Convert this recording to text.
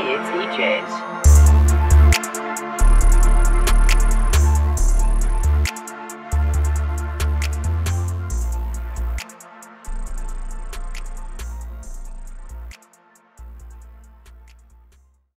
Kids DJs.